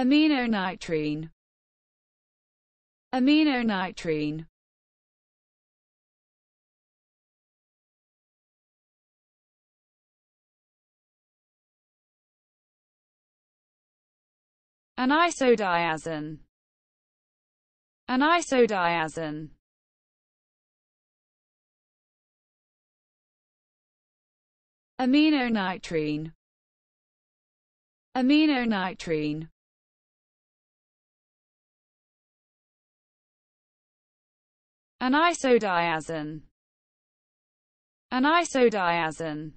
aminonitrene aminonitrene an isodiazine an isodiazine aminonitrene aminonitrene an isodiazine. An isodiazine